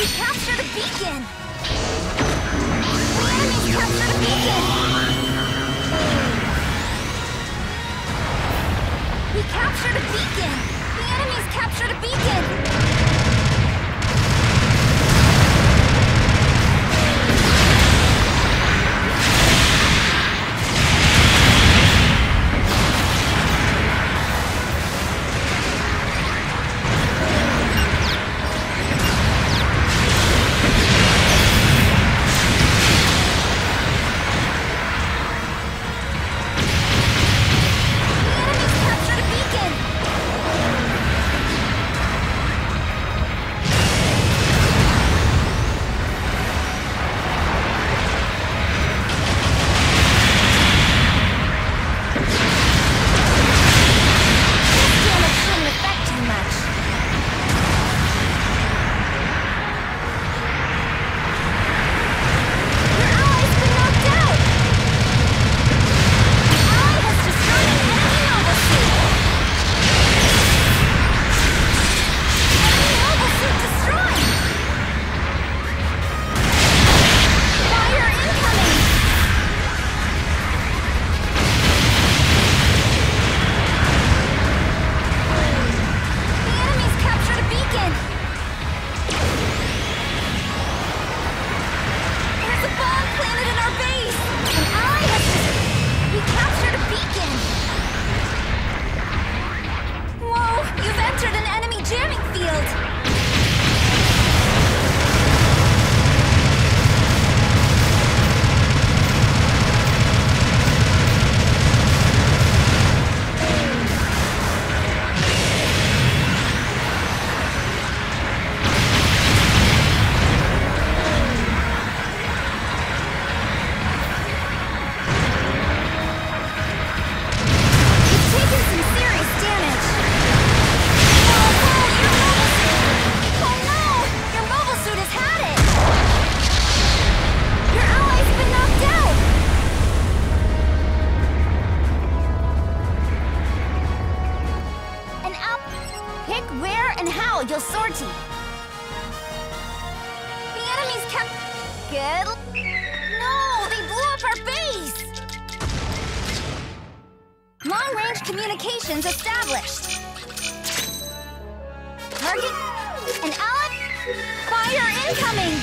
We capture the beacon! The the beacon! We captured the beacon! The enemies captured the beacon! Now you'll sortie! The enemies kept... Good... No! They blew up our base! Long-range communications established! Target... An ally... Fire incoming!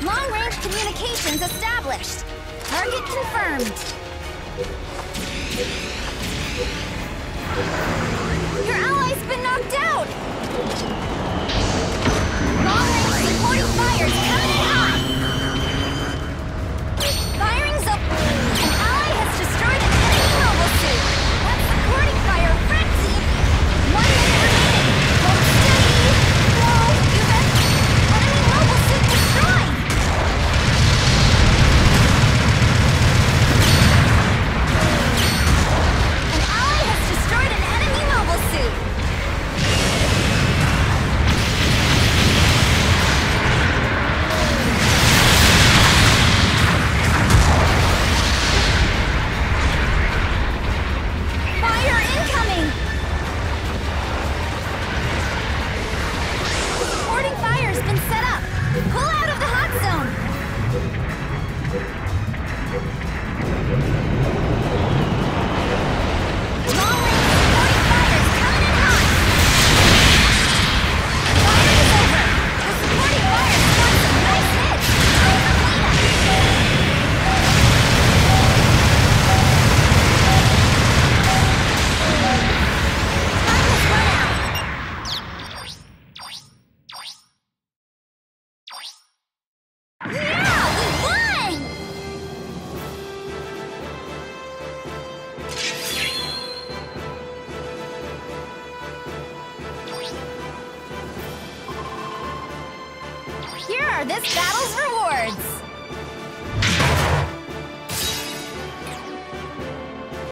Long-range communications established. Target confirmed. Your ally's been knocked out! Long-range supporting fires are this battle's rewards?